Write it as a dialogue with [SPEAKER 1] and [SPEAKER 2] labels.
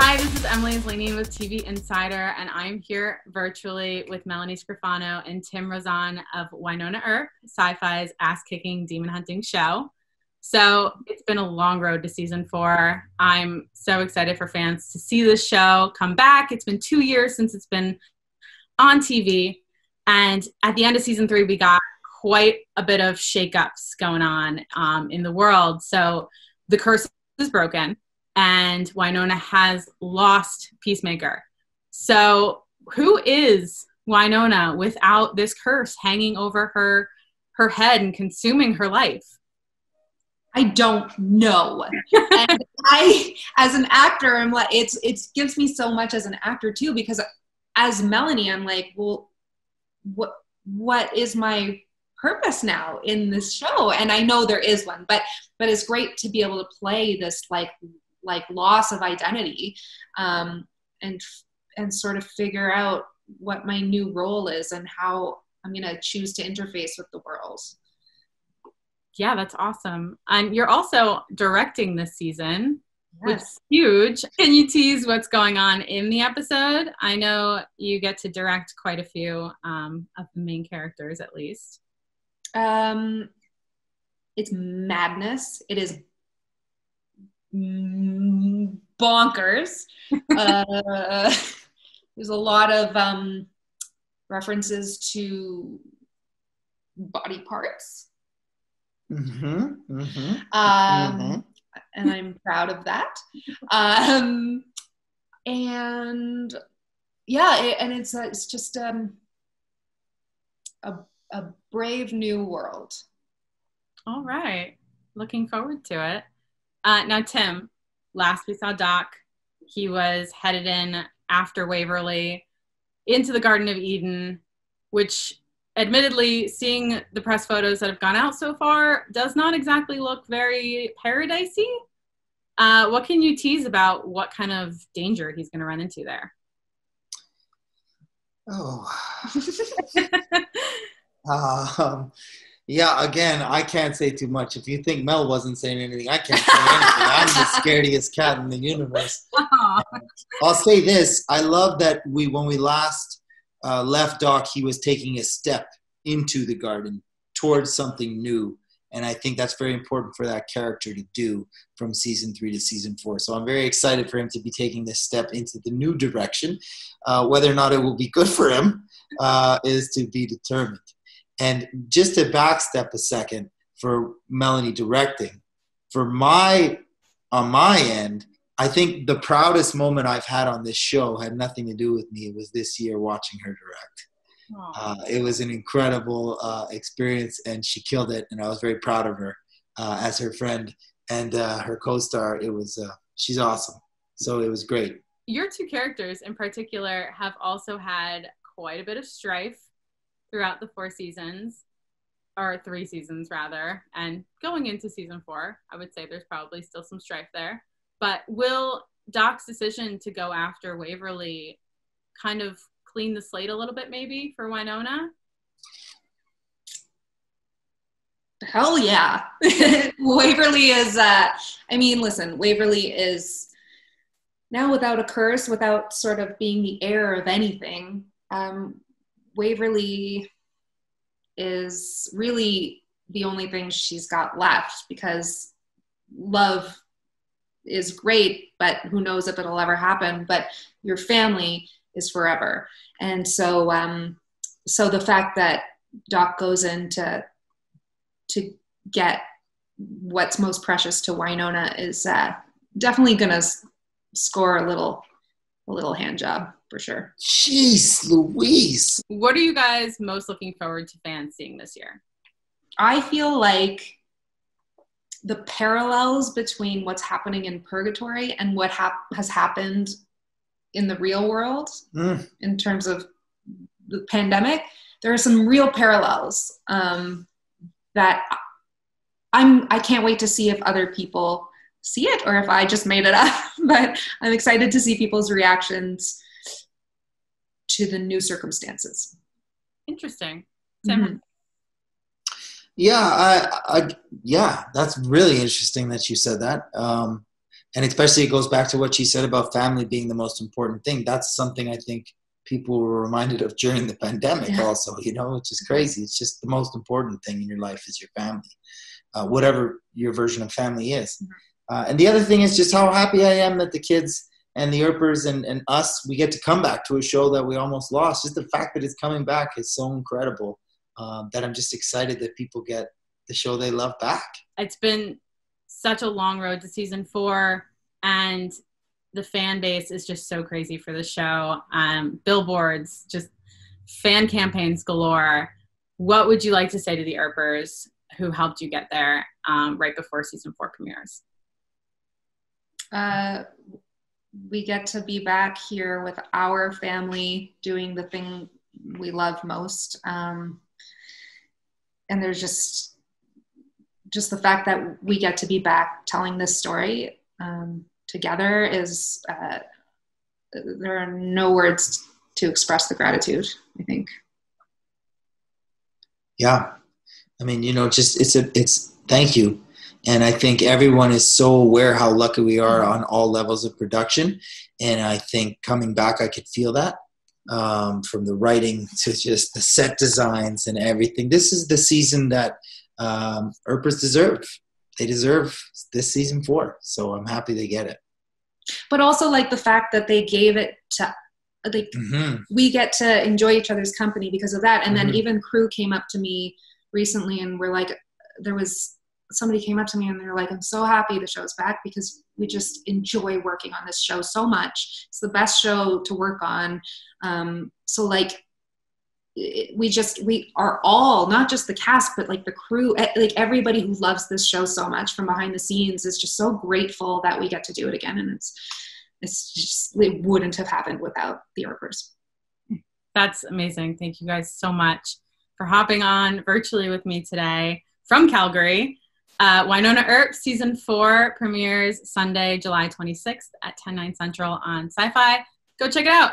[SPEAKER 1] Hi, this is Emily Zlanian with TV Insider, and I'm here virtually with Melanie Scrofano and Tim Rozon of Wynonna Earp, Syfy's ass kicking demon hunting show. So it's been a long road to season four. I'm so excited for fans to see this show come back. It's been two years since it's been on TV. And at the end of season three, we got quite a bit of shakeups going on um, in the world. So the curse is broken, and Wynonna has lost Peacemaker. So who is Wynonna without this curse hanging over her her head and consuming her life?
[SPEAKER 2] I don't know. and I, as an actor, I'm like, it's it gives me so much as an actor too, because as Melanie, I'm like, well, what what is my purpose now in this show? And I know there is one, but but it's great to be able to play this like like loss of identity, um, and and sort of figure out what my new role is and how I'm gonna choose to interface with the world
[SPEAKER 1] yeah, that's awesome. And you're also directing this season, yes. which is huge. Can you tease what's going on in the episode? I know you get to direct quite a few um, of the main characters, at least.
[SPEAKER 2] Um, it's madness. It is bonkers. uh, there's a lot of um, references to body parts Mm-hmm, mm-hmm, um, mm-hmm. And I'm proud of that. Um, and yeah, it, and it's uh, it's just um, a a brave new world.
[SPEAKER 1] All right, looking forward to it. Uh, now, Tim, last we saw Doc, he was headed in after Waverly into the Garden of Eden, which admittedly, seeing the press photos that have gone out so far does not exactly look very paradisey. Uh, what can you tease about what kind of danger he's going to run into there?
[SPEAKER 3] Oh. um, yeah, again, I can't say too much. If you think Mel wasn't saying anything, I can't say anything. I'm the scariest cat in the universe. I'll say this: I love that we, when we last uh, left Doc, he was taking a step into the garden towards something new. And I think that's very important for that character to do from season three to season four. So I'm very excited for him to be taking this step into the new direction. Uh, whether or not it will be good for him uh, is to be determined. And just to backstep a second for Melanie directing, for my on my end, I think the proudest moment I've had on this show had nothing to do with me. It was this year watching her direct. Uh, it was an incredible uh, experience, and she killed it. And I was very proud of her uh, as her friend and uh, her co-star. It was uh, she's awesome. So it was great.
[SPEAKER 1] Your two characters in particular have also had quite a bit of strife throughout the four seasons, or three seasons rather, and going into season four. I would say there's probably still some strife there. But will Doc's decision to go after Waverly kind of clean the slate a little bit, maybe for Wynonna?
[SPEAKER 2] Hell yeah. Waverly is, uh, I mean, listen, Waverly is now without a curse, without sort of being the heir of anything. Um, Waverly is really the only thing she's got left because love is great, but who knows if it'll ever happen. But your family is forever. And so, um, so the fact that Doc goes in to, to get what's most precious to Wynonna is uh, definitely going to score a little, a little hand job for sure.
[SPEAKER 3] Jeez, Louise.
[SPEAKER 1] What are you guys most looking forward to fans seeing this year?
[SPEAKER 2] I feel like the parallels between what's happening in purgatory and what hap- has happened in the real world mm. in terms of the pandemic there are some real parallels um, that i'm i can't wait to see if other people see it or if i just made it up but i'm excited to see people's reactions to the new circumstances
[SPEAKER 1] interesting mm-hmm.
[SPEAKER 3] Yeah, I, I, yeah, that's really interesting that you said that. Um, and especially it goes back to what she said about family being the most important thing. That's something I think people were reminded of during the pandemic yeah. also you know which is crazy it's just the most important thing in your life is your family uh, whatever your version of family is mm-hmm. uh, and the other thing is just how happy i am that the kids and the Earpers and, and us, we get to come back to a show that we almost lost. Just the fact that it's coming back is so incredible um, that I'm just excited that people get the show they love back.
[SPEAKER 1] It's been such a long road to season four, and the fan base is just so crazy for the show. Um, billboards, just fan campaigns galore. What would you like to say to the Earpers who helped you get there um, right before season four premieres?
[SPEAKER 2] Uh, we get to be back here with our family doing the thing we love most. Um, and there's just just the fact that we get to be back telling this story um, together is uh, there are no words to express the gratitude i think.
[SPEAKER 3] Yeah. I mean you know just it's a it's thank you and I think everyone is so aware how lucky we are on all levels of production. And I think coming back, I could feel that um, from the writing to just the set designs and everything. This is the season that um, Earpers deserve. They deserve this season four. So I'm happy they get it.
[SPEAKER 2] But also, like the fact that they gave it to like mm-hmm. we get to enjoy each other's company because of that and mm-hmm. then even crew came up to me recently and we're like there was somebody came up to me and they're like, I'm so happy the show's back because we just enjoy working on this show so much. It's the best show to work on. Um, so like, we just we are all not just the cast but like the crew like everybody who loves this show so much from behind the scenes is just so grateful that we get to do it again and it's it's just it wouldn't have happened without the Earpers.
[SPEAKER 1] That's amazing. Thank you guys so much for hopping on virtually with me today from Calgary. Uh, Wynonna Earp season four premieres Sunday, July 26th at 10, 9 central on Syfy. Go check it out.